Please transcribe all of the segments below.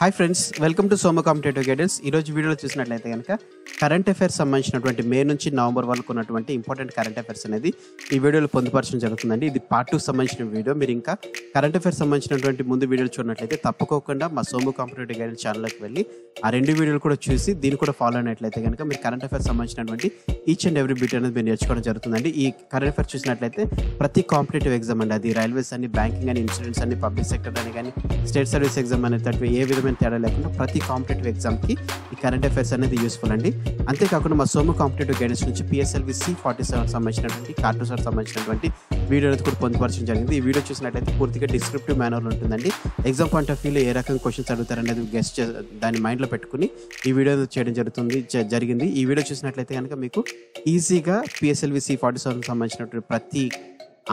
Hi friends welcome to Soma competitive guidance ఈ రోజు వీడియోలో చూసినట్లయితే కనుక కరెంట్ అఫైర్స్ సంబంధించినటువంటి మే నుంచి నవంబర్ వరకు ఉన్నటువంటి ఇంపార్టెంట్ కరెంట్ అఫైర్స్ అనేది ఈ వీడియోలో పొందుపరచడం జరుగుతుందండి. ఇది పార్ట్ టూ సంబంధించిన వీడియో. మీరు ఇంకా కరెంట్ అఫైర్స్ సంబంధించినటువంటి ముందు వీడియోలు చూడనట్లయితే తప్పకోకుండా మా సోము కాంపిటేటివ్ గైడెన్స్ ఛానల్కి వెళ్ళి ఆ రెండు వీడియోలు కూడా చూసి దీన్ని కూడా ఫాలో అయినట్లయితే కనుక మీరు కరెంట్ అఫైర్స్ సంబంధించినటువంటి ఈచ్ అండ్ ఎవ్రీ బిట్ అనేది మీరు నేర్చుకోవడం జరుగుతుందండి. ఈ కరెంట్ అఫైర్స్ చూసినట్లయితే ప్రతి కాంపిటేటివ్ ఎగ్జామ్ అండి అది. రైల్వేస్ అని బ్యాంకింగ్ అని ఇన్సూరెన్స్ అని పబ్లిక్ సెక్టర్ అని కానీ స్టేట్ సర్వీస్ ఎగ్జామ్ అనేటటువంటి ఏ విధమైన తేడా లేకుండా ప్రతి కాంపిటేటివ్ ఎగ్జామ్కి ఈ కరెంట్ అఫైర్స్ అనేది యూస్ఫుల్ అండి. అంతేకాకుండా మా సోము కాంపిటేటివ్ గైడెన్స్ నుంచి పిఎస్ఎల్వి సి ఫార్టీ సెవెన్ సంబంధించినటువంటి కార్టూసర్ సంబంధించినటువంటి వీడియో అనేది కూడా పొందుపరచడం జరిగింది. ఈ వీడియో చూసినట్లయితే పూర్తిగా డిస్క్రిప్టివ్ మేనర్లో ఉంటుందండి. ఎగ్జామ్ పాయింట్ ఆఫ్ వ్యూలో ఏ రకం క్వశ్చన్స్ అడుగుతారనేది గెస్ట్ దాన్ని మైండ్లో పెట్టుకుని ఈ వీడియో చేయడం జరుగుతుంది జ- జరిగింది. ఈ వీడియో చూసినట్లయితే కనుక మీకు ఈజీగా పిఎస్ఎల్వి సి ఫార్టీ సెవెన్ సంబంధించినటువంటి ప్రతి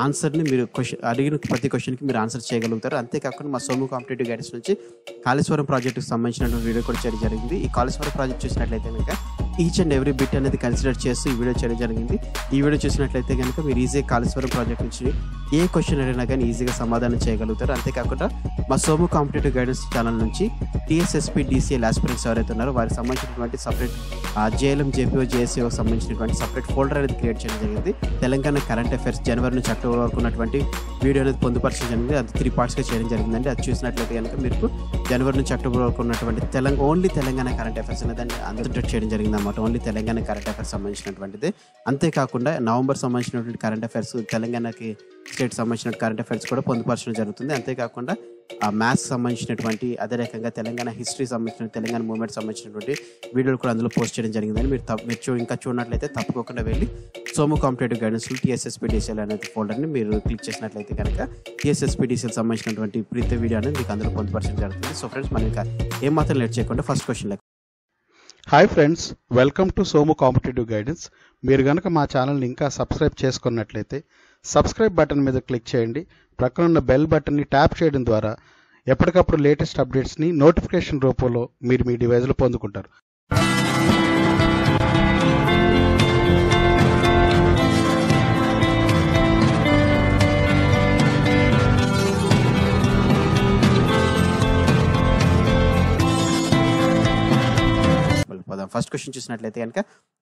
ఆన్సర్ని మీరు క్వశ్చన్ అడిగిన ప్రతి క్వశ్చన్కి మీరు ఆన్సర్ చేయగలుగుతారు. అంతేకాకుండా మా సోము కాంపిటేటివ్ గైడెన్స్ నుంచి కాళేశ్వరం ప్రాజెక్టుకి సంబంధించిన వీడియో కూడా చేయడం జరిగింది. ఈ కాళేశ్వరం ప్రాజెక్ట్ చూసినట్లయితే కనుక ఈచ్ అండ్ ఎవ్రీ బిట్ అనేది కన్సిడర్ చేస్తూ ఈ వీడియో చేయడం జరిగింది. ఈ వీడియో చూసినట్లయితే కనుక మీరు ఈజీగా కాళేశ్వరం ప్రాజెక్ట్ నుంచి ఏ క్వశ్చన్ అడిగినా కానీ ఈజీగా సమాధానం చేయగలుగుతారు. అంతేకాకుండా మా సోము కాంపిటేటివ్ గైడెన్స్ ఛానల్ నుంచి టీఎస్ఎస్పీ డిసిఎల్ ఆస్పిరెంట్స్ ఎవరైతే ఉన్నారో వారికి సంబంధించినటువంటి సపరేట్ జేఎల్ఎం జేపీఓ జేఎస్సీఓ సంబంధించినటువంటి సపరేట్ ఫోల్డర్ అనేది క్రియేట్ చేయడం జరిగింది. తెలంగాణ కరెంట్ అఫైర్స్ జనవరి నుంచి అక్టోబర్ వరకు ఉన్నటువంటి వీడియో అనేది పొందుపరచడం జరిగింది. అది త్రీ పార్ట్స్గా చేయడం జరిగిందండి. అది చూసినట్లయితే కనుక మీకు జనవరి నుంచి అక్టోబర్ వరకు ఉన్నటువంటి Telangana only Telangana current affairs అనేది దాన్ని చేయడం జరిగింది అనమాట ఓన్లీ తెలంగాణ కరెంట్ అఫైర్స్ సంబంధించినటువంటిది. అంతేకాకుండా నవంబర్ సంబంధించినటువంటి కరెంట్ అఫైర్స్ తెలంగాణకి స్టేట్ సంబంధించిన కరెంట్ అఫైర్స్ కూడా పొందుపరచడం జరుగుతుంది. అంతేకాకుండా మ్యాథ్స్ సంబంధించినటువంటి అదే రకంగా తెలంగాణ హిస్టరీ సంబంధించిన తెలంగాణ మూవ్మెంట్ సంబంధించినటువంటి వీడియోలు కూడా అందులో పోస్ట్ చేయడం జరిగిందని మీరు మీరు చూ- ఇంకా చూడనట్లయితే తప్పకుండా వెళ్ళి సోము కాంపిటేటివ్ గైడెన్స్లో టీఎస్ఎస్పీడీసీఎల్ అనేది ఫోల్డర్ని మీరు క్లిక్ చేసినట్లయితే కనుక టీఎస్ఎస్పీడీసీఎల్ సంబంధించినటువంటి ప్రతి వీడియో అనేది మీకు అందులో పొందుపరచడం జరుగుతుంది. సో ఫ్రెండ్స్ మనం ఇంకా ఏమాత్రం లేట్ చేయకుండా first question hi friends welcome to Somu competitive guidance మీరు కనుక మా ఛానల్ని ఇంకా సబ్స్క్రైబ్ చేసుకున్నట్లయితే సబ్స్క్రైబ్ బటన్ మీద క్లిక్ చేయండి. ప్రక్కన ఉన్న బెల్ బటన్ని ట్యాప్ చేయడం ద్వారా ఎప్పటికప్పుడు లేటెస్ట్ అప్డేట్స్ని నోటిఫికేషన్ రూపంలో మీరు మీ డివైజ్లో పొందుకుంటారు. వెళ్ళిపోదాం ఫస్ట్ క్వశ్చన్ చూసినట్లయితే కనుక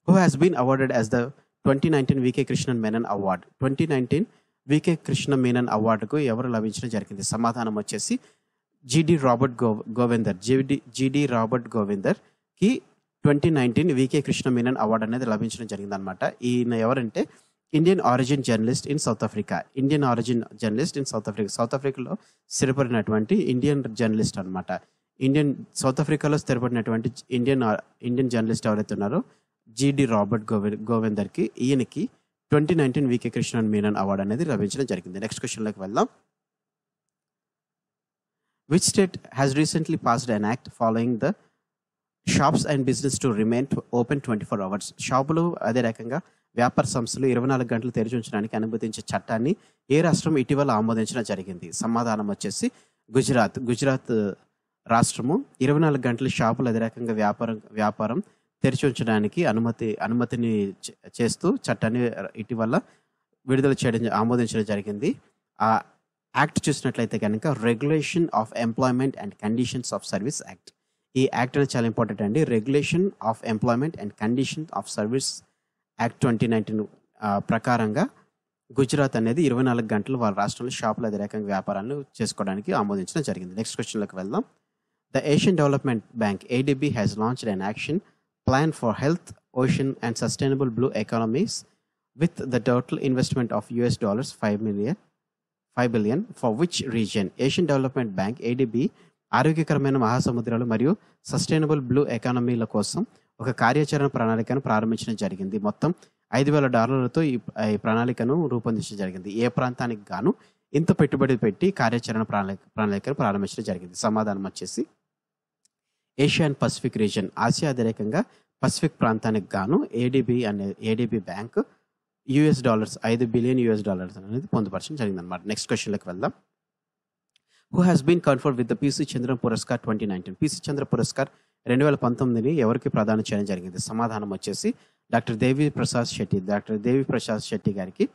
who has been awarded as the twenty nineteen V K Krishnan Menon award twenty nineteen V K Krishna Menon అవార్డుకు ఎవరు లభించడం జరిగింది? సమాధానం వచ్చేసి GD Robert go Govender. G D G D Robert గోవిందర్కి twenty nineteen V K Krishna Menon award అనేది లభించడం జరిగింది అనమాట ఈయన ఎవరంటే Indian origin journalist in South Africa. Indian origin journalist in South Africa. South ఆఫ్రికాలో స్థిరపడినటువంటి ఇండియన్ జర్నలిస్ట్ అనమాట Indian South ఆఫ్రికాలో స్థిరపడినటువంటి ఇండియన్ ఇండియన్ జర్నలిస్ట్ ఎవరైతే ఉన్నారో జిడి రాబర్ట్ గోవి గోవిందర్కి ఈయనకి twenty nineteen V K Krishnan Menon award అనేది లభించడం జరిగింది. నెక్స్ట్ క్వశ్చన్లోకి వెళ్దాం. Which state has recently passed an act following the shops and business to remain open twenty four hours షాపులు అదే రకంగా వ్యాపార సంస్థలు ఇరవై నాలుగు గంటలు తెరిచి ఉంచడానికి అనుమతించే చట్టాన్ని ఏ రాష్ట్రం ఇటీవల ఆమోదించడం జరిగింది? సమాధానం వచ్చేసి గుజరాత్. గుజరాత్ రాష్ట్రము ఇరవై నాలుగు గంటల షాపులు అదే రకంగా వ్యాపారం వ్యాపారం తెరిచి ఉంచడానికి అనుమతి అనుమతిని చేస్తూ చట్టాన్ని ఇటీవల విడుదల చేయడం ఆమోదించడం జరిగింది. ఆ యాక్ట్ చూసినట్లయితే కనుక regulation of employment and conditions of service act ఈ యాక్ట్ అనేది చాలా ఇంపార్టెంట్ అండి. Regulation of employment and condition of service act twenty nineteen ప్రకారంగా గుజరాత్ అనేది ఇరవై నాలుగు గంటలు వాళ్ళ రాష్ట్రంలో షాపుల అదే వ్యాపారాలను చేసుకోవడానికి ఆమోదించడం జరిగింది. నెక్స్ట్ క్వశ్చన్లోకి వెళ్దాం. The Asian Development Bank ADB has launched an action plan for health ocean and sustainable blue economies with the total investment of US dollars five million five billion for which region Asian Development Bank ADB ఆరోగ్యకరమైన మహాసముద్రాలు మరియు sustainable blue ఎకానమీల కోసం ఒక కార్యాచరణ ప్రణాళికను ప్రారంభించడం జరిగింది. మొత్తం ఐదు వేల డాలర్లతో ఈ ప్రణాళికను రూపొందించడం జరిగింది. ఏ ప్రాంతానికి గాను ఇంత పెట్టుబడి పెట్టి కార్యాచరణ ప్రణాళిక ప్రణాళికను ప్రారంభించడం జరిగింది. సమాధానం వచ్చేసి Asia and Pacific region Asia అధిరేకంగా Pacific ప్రాంతానికి గాను ఏడిబి అనే ఏడిబి బ్యాంక్ యుఎస్ డాలర్స్ ఐదు బిలియన్ యుఎస్ డాలర్స్ అనేది పొందుపరచడం జరిగింది అనమాట నెక్స్ట్ క్వశ్చన్లకు వెళ్దాం. Who has been conferred with the P C Chandra Puraskar twenty nineteen P C Chandra Puraskar రెండు వేల పంతొమ్మిదిని ఎవరికి ప్రదానం చేయడం జరిగింది? సమాధానం వచ్చేసి డాక్టర్ దేవి ప్రసాద్ శెట్టి డాక్టర్ దేవి ప్రసాద్ శెట్టి గారికి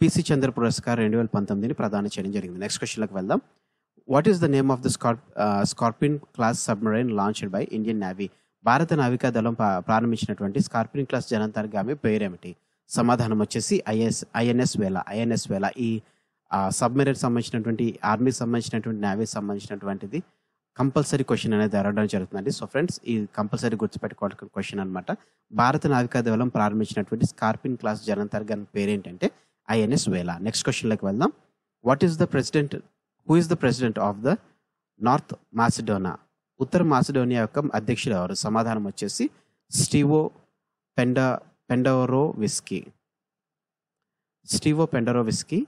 పీసీ చంద్ర పురస్కార్ రెండు వేల పంతొమ్మిదిని ప్రదానం చేయడం జరిగింది. నెక్స్ట్ క్వశ్చన్లకు వెళ్దాం. What is the name of the స్కార్ప్ Scorpene class submarine launched by Indian Navy భారత నావికా దళం ప్రారంభించినటువంటి స్కార్పిన్ క్లాస్ జనంతర్గామి పేరేమిటి? సమాధానం వచ్చేసి ఐఎస్ ఐఎన్ఎస్ వేల ఐఎన్ఎస్ వేల ఈ సబ్మెరీన్ సంబంధించినటువంటి ఆర్మీకి సంబంధించినటువంటి నేవీకి సంబంధించినటువంటిది కంపల్సరీ క్వశ్చన్ అనేది అడగడం జరుగుతుందండి. సో ఫ్రెండ్స్ ఈ కంపల్సరీ గుర్తుపెట్టుకోవాల్సిన క్వశ్చన్ అనమాట భారత నావికా దళం ప్రారంభించినటువంటి స్కార్పిన్ క్లాస్ జనంతర్గామి పేరేంటంటే ఐఎన్ఎస్ వేల నెక్స్ట్ క్వశ్చన్లోకి వెళ్దాం. What is the president who is the president of the North Macedonia Uttara Macedonia యొక్క అధ్యక్షుడు ఎవరు? సమాధానం వచ్చేసి Stevo పెండా Pendarovski Stevo Pendarovski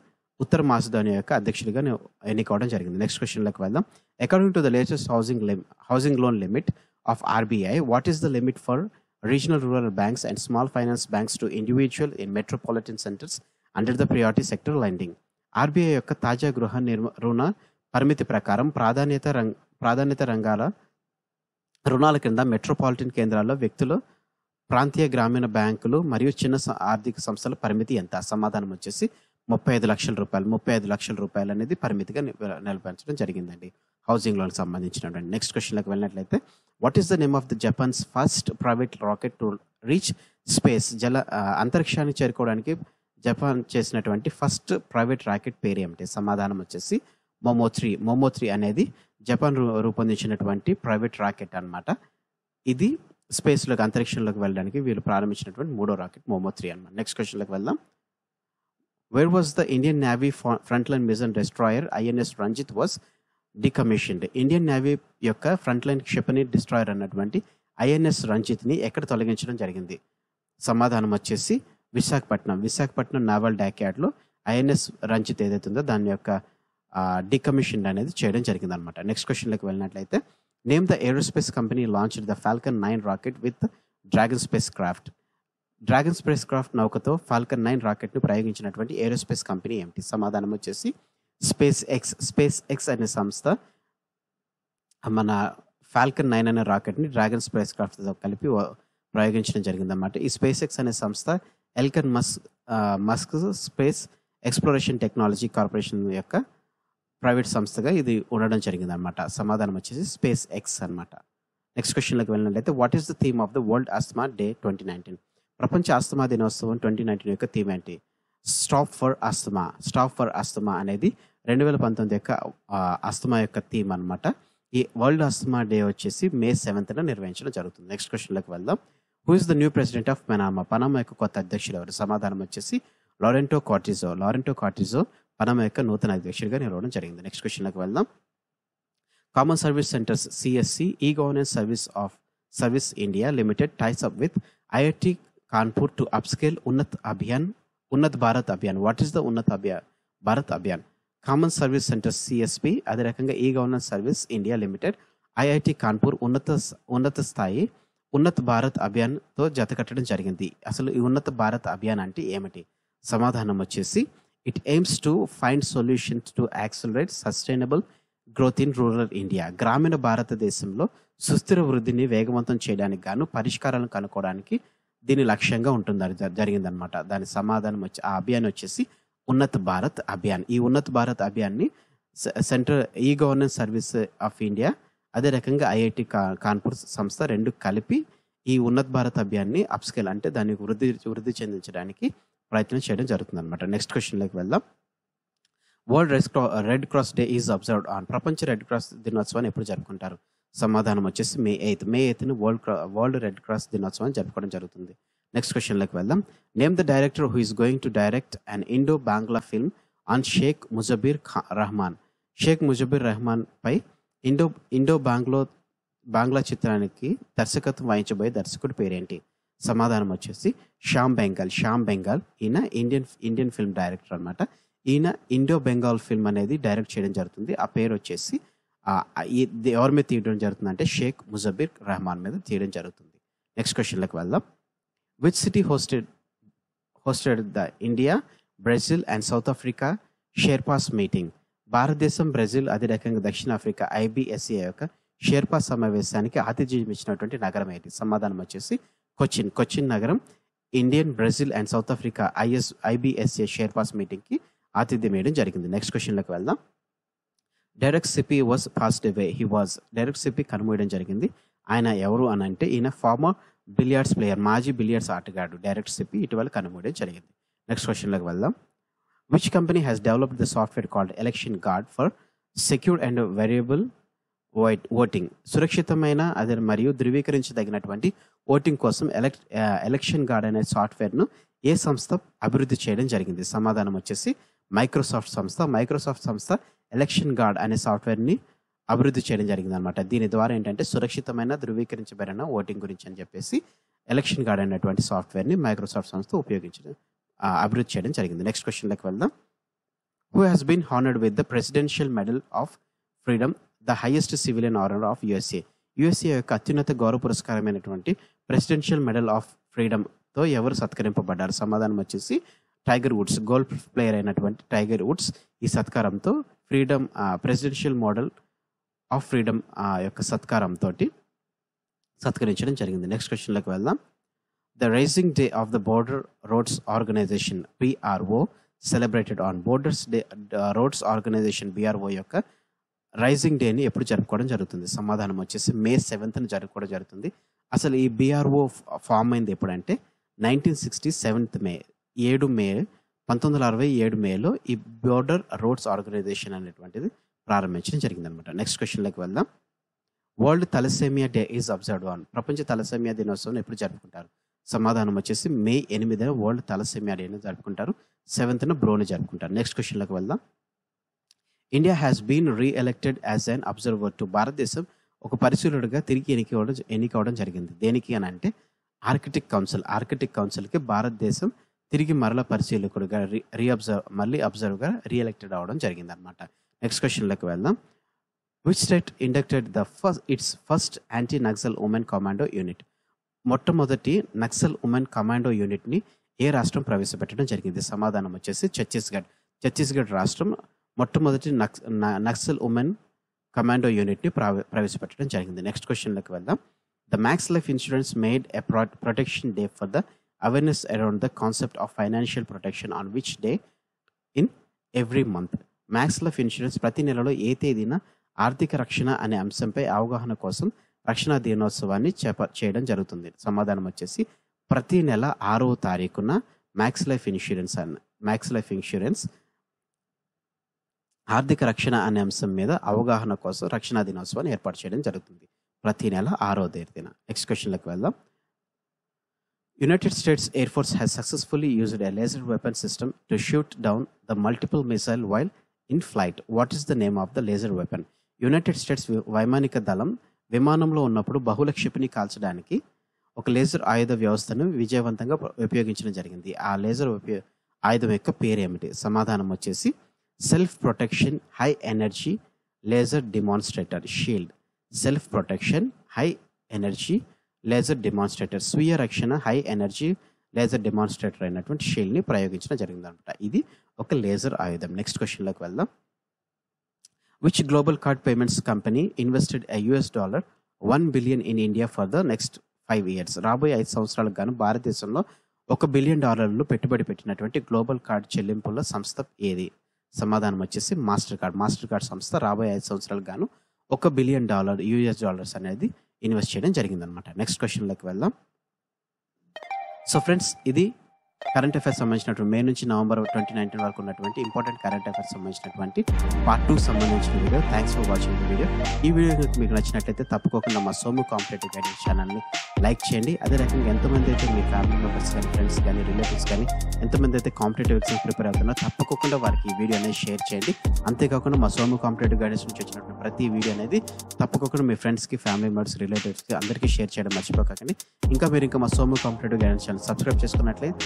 ఉత్తర మాసిడోనియా యొక్క అధ్యక్షుడిగా ఎన్నికవడం జరిగింది. నెక్స్ట్ క్వశ్చన్లోకి వెళ్దాం. According to the latest housing housing loan limit of RBI what is the limit for regional rural banks and small finance banks to individual in metropolitan centres under the priority sector lending RBI యొక్క తాజా గృహ నిర్మ రుణ పరిమితి ప్రకారం ప్రాధాన్యత రంగ ప్రాధాన్యత రంగాల రుణాల కింద మెట్రోపాలిటన్ కేంద్రాల్లో వ్యక్తులు ప్రాంతీయ గ్రామీణ బ్యాంకులు మరియు చిన్న ఆర్థిక సంస్థల పరిమితి ఎంత? సమాధానం వచ్చేసి ముప్పై ఐదు లక్షల రూపాయలు. ముప్పై ఐదు లక్షల రూపాయలు అనేది పరిమితిగా ని- నిలబెంచడం జరిగిందండి. హౌసింగ్ లోన్ సంబంధించినటువంటి నెక్స్ట్ క్వశ్చన్లకు వెళ్ళినట్లయితే what is the name of the Japan's first private rocket to reach space జల అంతరిక్షాన్ని చేరుకోవడానికి జపాన్ చేసినటువంటి ఫస్ట్ ప్రైవేట్ రాకెట్ పేరు ఏమిటి? సమాధానం వచ్చేసి మోమో త్రీ మోమో త్రీ అనేది జపాన్ రూ- రూపొందించినటువంటి ప్రైవేట్ రాకెట్ అన్నమాట. ఇది స్పేస్లోకి అంతరిక్షంలోకి వెళ్ళడానికి వీళ్ళు ప్రారంభించినటువంటి మూడో రాకెట్ మోమో త్రీ అనమాట నెక్స్ట్ క్వశ్చన్లోకి వెళ్దాం where was the Indian Navy front line missile destroyer INS Ranjit was decommissioned Indian Navy యొక్క ఫ్రంట్ లైన్ క్షిపణి డిస్ట్రాయర్ అన్నటువంటి ఐఎన్ఎస్ రంజిత్ని ఎక్కడ తొలగించడం జరిగింది? సమాధానం వచ్చేసి విశాఖపట్నం. విశాఖపట్నం నావల్ డాక్యార్డ్లో ఐఎన్ఎస్ రంజిత్ ఏదైతే ఉందో దాని యొక్క డికమిషన్ అనేది చేయడం జరిగింది అనమాట నెక్స్ట్ క్వశ్చన్లోకి వెళ్ళినట్లయితే name the aerospace company launch the Falcon nine rocket with Dragon spacecraft Dragon spacecraft నౌకతో Falcon nine రాకెట్ను ప్రయోగించినటువంటి ఏరోస్పేస్ కంపెనీ ఏమిటి? సమాధానం వచ్చేసి స్పేస్ ఎక్స్ స్పేస్ ఎక్స్ అనే సంస్థ మన ఫాల్కన్ నైన్ అనే రాకెట్ని డ్రాగన్ స్పేస్ క్రాఫ్ట్తో కలిపి ప్రయోగించడం జరిగిందన్నమాట. ఈ స్పేస్ ఎక్స్ అనే సంస్థ Elon Musk Musk space exploration technology corporation యొక్క ప్రైవేట్ సంస్థగా ఇది ఉండడం జరిగిందన్నమాట. సమాధానం వచ్చేసి స్పేస్ ఎక్స్ అన్నమాట నెక్స్ట్ క్వశ్చన్లోకి వెళ్ళినట్లయితే what is the theme of the World Asthma Day twenty nineteen ప్రపంచ ఆస్తమా దినోత్సవం ట్వంటీ నైన్టీన్ యొక్క థీమ్ ఏంటి? Stop for asthma stop for asthma అనేది రెండు వేల పంతొమ్మిది యొక్క ఆస్తమా యొక్క థీమ్ అనమాట ఈ వరల్డ్ ఆస్తమా డే వచ్చేసి మే సెవెంత్న నిర్వహించడం జరుగుతుంది. నెక్స్ట్ క్వశ్చన్లోకి వెళ్దాం. Who is the new president of Panama Panama యొక్క కొత్త అధ్యక్షుడు ఎవరు? సమాధానం వచ్చేసి లారెంటో కార్టిజో లారెంటో కార్టిజో అనామ యొక్క నూతన అధ్యక్షుడిగా నిలవడం జరిగింది. నెక్స్ట్ క్వశ్చన్లకు వెళ్దాం. Common service centres CSC e governance service of service India limited ties up with IIT Kanpur to upscale Unnat Abhiyan Unnat Bharat Abhiyan what is the Unnat Abhiyan Bharat Abhiyan common service centre CSP అదే రకంగా e governance service India limited IIT Kanpur ఉన్నత ఉన్నత స్థాయి ఉన్నత్ భారత్ అభియాన్తో జతకట్టడం జరిగింది. అసలు ఈ ఉన్నత భారత్ అభియాన్ అంటే ఏమిటి? సమాధానం వచ్చేసి it aims to find solutions to accelerate sustainable growth in rural India గ్రామీణ భారతదేశంలో సుస్థిర వృద్ధిని వేగవంతం చేయడానికి గాను పరిష్కారాలను కనుక్కోవడానికి దీని లక్ష్యంగా ఉంటుంది జరిగిందనమాట దాని సమాధానం వచ్చి ఆ అభియాన్ వచ్చేసి ఉన్నత భారత్ అభియాన్. ఈ Unnat Bharat అభియాన్ని central e governance service of India అదే రకంగా ఐఐటి కా కాన్పూర్ సంస్థ రెండు కలిపి ఈ ఉన్నత భారత్ అభియాన్ని అప్స్కేల్ అంటే దాన్ని వృద్ధి వృద్ధి చెందించడానికి ప్రయత్నం చేయడం జరుగుతుంది అనమాట నెక్స్ట్ క్వశ్చన్లోకి వెళ్దాం. World red క్రా red cross day is observed on ప్రపంచ రెడ్ క్రాస్ దినోత్సవాన్ని ఎప్పుడు జరుపుకుంటారు? సమాధానం వచ్చేసి మే ఎయిత్. మే ఎయిత్ని వరల్డ్ క్రా వరల్డ్ రెడ్ క్రాస్ దినోత్సవాన్ని జరుపుకోవడం జరుగుతుంది. నెక్స్ట్ క్వశ్చన్లోకి వెళ్దాం. Name the director who is going to direct and Indo Bangla film on Sheikh Mujibur ఖా రహమాన్ షేక్ ముజబీర్ రహమాన్ పై ఇండో ఇండో బాంగ్లో బాంగ్లా చిత్రానికి దర్శకత్వం వహించబోయే దర్శకుడి పేరేంటి? సమాధానం వచ్చేసి శ్యామ్ బెంగాల్ శ్యామ్ బెంగాల్. ఈయన ఇండియన్ ఇండియన్ ఫిల్మ్ డైరెక్టర్ అన్నమాట. ఈయన ఇండో బెంగాల్ ఫిల్మ్ అనేది డైరెక్ట్ చేయడం జరుగుతుంది. ఆ పేరు వచ్చేసి ఎవరి మీద తీయడం జరుగుతుంది అంటే షేక్ ముజబీర్ రెహమాన్ మీద తీయడం జరుగుతుంది. నెక్స్ట్ క్వశ్చన్లకు వెళ్దాం. Which city hosted hosted the India Brazil and South Africa sherpas meeting భారతదేశం బ్రెజిల్ అదే రకంగా దక్షిణాఫ్రికా ఐబిఎస్ఏ యొక్క షేర్పా సమావేశానికి ఆతిథ్యం ఇచ్చినటువంటి నగరం ఏది? సమాధానం వచ్చేసి కొచ్చిన్ కొచ్చిన్ నగరం Indian Brazil and South Africa IS IBSA sherpas మీటింగ్కి ఆతిథ్యం వేయడం జరిగింది. నెక్స్ట్ క్వశ్చన్లోకి వెళ్దాం. Direct CP was passed away. He was direct CP కనుమూయడం జరిగింది. ఆయన ఎవరు అని అంటే ఈయన ఫార్మర్ బిలియర్డ్స్ ప్లేయర్ మాజీ బిలియర్డ్స్ ఆటగాడు డైరెక్ట్ సిపి ఇటీవల కనుమూయడం జరిగింది. నెక్స్ట్ క్వశ్చన్లోకి వెళ్దాం. Which company has developed the software called election guard for secure and variable white voting సురక్షితమైన అదే మరియు ధృవీకరించదగినటువంటి ఓటింగ్ కోసం ఎలక్ ఎలక్షన్ గార్డ్ అనే సాఫ్ట్వేర్ను ఏ సంస్థ అభివృద్ధి చేయడం జరిగింది? సమాధానం వచ్చేసి మైక్రోసాఫ్ట్ సంస్థ. మైక్రోసాఫ్ట్ సంస్థ ఎలక్షన్ గార్డ్ అనే సాఫ్ట్వేర్ని అభివృద్ధి చేయడం జరిగింది అనమాట దీని ద్వారా ఏంటంటే సురక్షితమైన ధృవీకరించబడిన ఓటింగ్ గురించి అని చెప్పేసి ఎలక్షన్ గార్డ్ అనేటువంటి సాఫ్ట్వేర్ని మైక్రోసాఫ్ట్ సంస్థ ఉపయోగించడం అభివృద్ధి చేయడం జరిగింది. నెక్స్ట్ క్వశ్చన్లోకి వెళ్దాం. Who has been honoured with the presidential medal of freedom the highest civilian honour of USA USA యొక్క అత్యున్నత గౌరవ పురస్కారమైనటువంటి ప్రెసిడెన్షియల్ మెడల్ ఆఫ్ ఫ్రీడమ్తో ఎవరు సత్కరింపబడ్డారు? సమాధానం వచ్చేసి టైగర్ వుడ్స్ గోల్ఫ్ ప్లేయర్ అయినటువంటి టైగర్ వుడ్స్ ఈ సత్కారంతో freedom presidential model of freedom యొక్క సత్కారంతో సత్కరించడం జరిగింది. నెక్స్ట్ క్వశ్చన్లోకి వెళ్దాం. The rising day of the border roads organisation PRO celebrated on borders day roads organisation BRO యొక్క రైజింగ్ డేని ఎప్పుడు జరుపుకోవడం జరుగుతుంది. సమాధానం వచ్చేసి మే సెవెంత్ని జరుపుకోవడం జరుగుతుంది. అసలు ఈ బీఆర్ఓ ఫామ్ అయింది ఎప్పుడంటే నైన్టీన్ సిక్స్టీ సెవెంత్ మే ఏడు మే పంతొమ్మిది వందల అరవై ఏడు మేలో ఈ బోర్డర్ రోడ్స్ ఆర్గనైజేషన్ అనేటువంటిది ప్రారంభించడం జరిగింది అనమాట నెక్స్ట్ క్వశ్చన్లోకి వెళ్దాం. World thalassaemia day is observe on. ప్రపంచ తలసేమియా దినోత్సవం ఎప్పుడు జరుపుకుంటారు? సమాధానం వచ్చేసి మే ఎనిమిదిన వరల్డ్ తలసేమియా డేని జరుపుకుంటారు. సెవెంత్న బ్రోని జరుపుకుంటారు. నెక్స్ట్ క్వశ్చన్లోకి వెళ్దాం. India has been reelected as an observer to భారతదేశం ఒక పరిశీలకుడిగా తిరిగి ఎన్నికవడం ఎన్నికవడం జరిగింది. దేనికి అని అంటే ఆర్కిటిక్ కౌన్సిల్ ఆర్కిటిక్ కౌన్సిల్కి భారతదేశం తిరిగి మరల పరిశీలకుడిగా రీ రీఅబ్జర్వ్ మళ్ళీ అబ్జర్వ్గా రీఎలెక్టెడ్ అవడం జరిగింది అనమాట నెక్స్ట్ క్వశ్చన్లోకి వెళ్దాం. Which state inducted the first its first anti naxal women commando unit మొట్టమొదటి నక్సల్ ఉమెన్ కమాండో యూనిట్ని ఏ రాష్ట్రం ప్రవేశపెట్టడం జరిగింది? సమాధానం వచ్చేసి ఛత్తీస్గఢ్. ఛత్తీస్గఢ్ రాష్ట్రం మొట్టమొదటి నక్స్ నక్సల్ ఉమెన్ కమాండో యూనిట్ని ప్రవేశపెట్టడం జరిగింది. నెక్స్ట్ క్వశ్చన్లోకి వెళ్దాం. The Max Life Insurance made a protection day for the awareness around the concept of financial protection on which day? In every month. Max Life Insurance ప్రతి నెలలో ఏ తేదీన ఆర్థిక రక్షణ అనే అంశంపై అవగాహన కోసం రక్షణ దినోత్సవాన్ని చేప చేయడం జరుగుతుంది. సమాధానం వచ్చేసి ప్రతి నెల ఆరో తారీఖున మ్యాక్స్ లైఫ్ ఇన్సూరెన్స్ అన్న మ్యాక్స్ లైఫ్ ఇన్సూరెన్స్ ఆర్థిక రక్షణ అనే అంశం మీద అవగాహన కోసం రక్షణ దినోత్సవాన్ని ఏర్పాటు చేయడం జరుగుతుంది. ప్రతి నెల ఆరో తేదీన నెక్స్ట్ క్వశ్చన్లకు వెళ్దాం. United States Air Force has successfully used a laser weapon system to shoot down the multiple missile while in flight what is the name of the laser weapon United States వైమానిక దళం విమానంలో ఉన్నప్పుడు బహుళ క్షిపణి కాల్చడానికి ఒక లేజర్ ఆయుధ వ్యవస్థను విజయవంతంగా ఉపయోగించడం జరిగింది. ఆ లేజర్ ఉపయో ఆయుధం యొక్క పేరు ఏమిటి సమాధానం వచ్చేసి self protection high energy laser demonstrator shield self protection high energy laser demonstrator స్వీయ రక్షణ హై ఎనర్జీ లేజర్ డిమాన్స్ట్రేటర్ అయినటువంటి షీల్డ్ని ప్రయోగించడం జరిగిందనమాట ఇది ఒక లేజర్ ఆయుధం. నెక్స్ట్ క్వశ్చన్లోకి వెళ్దాం. Which global card payments company invested a US dollar one billion in India for the next five years రాబోయే ఐదు సంవత్సరాలకు గాను భారతదేశంలో ఒక బిలియన్ డాలర్లు పెట్టుబడి పెట్టినటువంటి గ్లోబల్ కార్డ్ చెల్లింపుల సంస్థ ఏది? సమాధానం వచ్చేసి మాస్టర్ కార్డ్ మాస్టర్ కార్డ్ సంస్థ రాబోయే ఐదు సంవత్సరాలకు గాను ఒక బిలియన్ డాలర్ యూఎస్ డాలర్స్ అనేది ఇన్వెస్ట్ చేయడం జరిగిందనమాట నెక్స్ట్ క్వశ్చన్లోకి వెళ్దాం. సో ఫ్రెండ్స్ ఇది కరెంట్ అఫైర్స్ సంబంధించినటువంటి మే నుంచి నవంబర్ ట్వంటీ నైన్టీన్ వరకు ఉన్నటువంటి ఇంపార్టెంట్ కరెంట్ అఫైర్స్ సంబంధించినటువంటి పార్ట్ టూ సంబంధించిన video. Thanks for watching the video ఈ వీడియో కనుక మీకు నచ్చినట్లయితే తప్పకుండా మా సోము కాంపిటేటివ్ గైడెన్స్ ఛానల్ని లైక్ చేయండి. అదే రకంగా ఎంతమంది అయితే మీ ఫ్యామిలీ మెంబర్స్ కానీ ఫ్రెండ్స్ కానీ రిలేటివ్స్ కానీ ఎంతమంది అయితే కాంపిటేటివ్ ఎగ్జామ్స్ ప్రిపేర్ అవుతున్నారో తప్పకుండా వారికి ఈ వీడియో అనేది షేర్ చేయండి. అంతేకాకుండా మా సోము కాంపిటేటివ్ గైడెన్స్ నుంచి వచ్చినటువంటి ప్రతి వీడియో అనేది తప్పకుండా మీ ఫ్రెండ్స్కి ఫ్యామిలీ మెంబర్స్ రిలేటివ్స్కి అందరికీ షేర్ చేయడం మర్చిపోకండి. ఇంకా మీరు ఇంకా మా Somu competitive guidance channel subscribe చేసుకున్నట్లయితే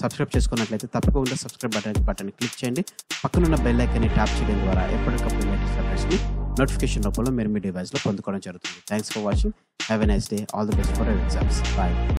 సబ్స్క్రైబ్ చేసుకున్నట్లయితే తప్పకుండా సబ్స్క్రైబ్ బటన్ బటన్ క్లిక్ చేయండి. పక్కనున్న బెల్ ఐకాన్ని ట్యాప్ చేయడం ద్వారా ఎప్పటికప్పుడు లేటెస్ట్ అప్డేట్స్ని నోటిఫికేషన్ రూపంలో మీరు మీ డివైస్లో పొందుకోవడం జరుగుతుంది. Thanks for watching have a nice day all the best for exams bye